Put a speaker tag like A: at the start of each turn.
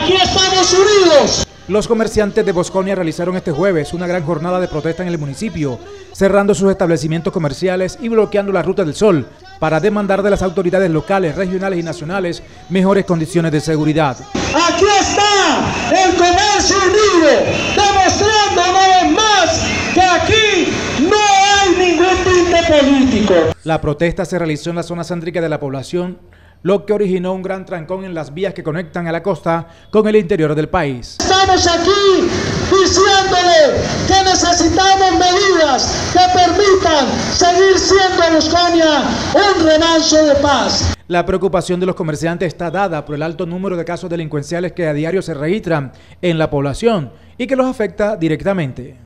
A: Aquí estamos unidos.
B: Los comerciantes de Bosconia realizaron este jueves una gran jornada de protesta en el municipio, cerrando sus establecimientos comerciales y bloqueando la Ruta del Sol para demandar de las autoridades locales, regionales y nacionales mejores condiciones de seguridad.
A: Aquí está el comercio unido, demostrando una vez más que aquí no hay ningún tinte político.
B: La protesta se realizó en la zona céntrica de la población, lo que originó un gran trancón en las vías que conectan a la costa con el interior del país.
A: Estamos aquí diciéndole que necesitamos medidas que permitan seguir siendo Busconia un remanso de paz.
B: La preocupación de los comerciantes está dada por el alto número de casos delincuenciales que a diario se registran en la población y que los afecta directamente.